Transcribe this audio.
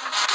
Yeah.